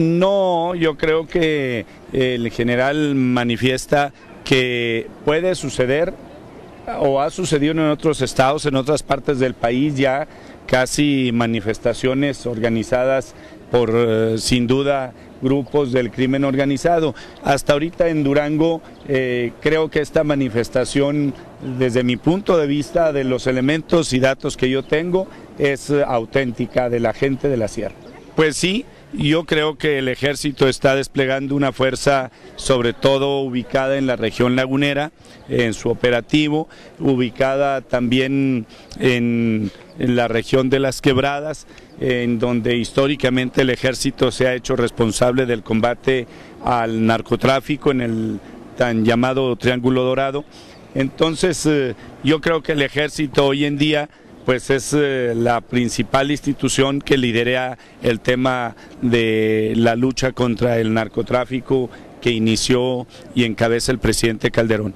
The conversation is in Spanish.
No, yo creo que el general manifiesta que puede suceder o ha sucedido en otros estados, en otras partes del país ya casi manifestaciones organizadas por eh, sin duda grupos del crimen organizado. Hasta ahorita en Durango eh, creo que esta manifestación desde mi punto de vista de los elementos y datos que yo tengo es eh, auténtica de la gente de la sierra. Pues sí, yo creo que el ejército está desplegando una fuerza sobre todo ubicada en la región lagunera, en su operativo, ubicada también en, la región de las quebradas, en donde históricamente el ejército se ha hecho responsable del combate al narcotráfico en el tan llamado Triángulo Dorado. Entonces eh, yo creo que el ejército hoy en día pues es eh, la principal institución que lidera el tema de la lucha contra el narcotráfico que inició y encabeza el presidente Calderón.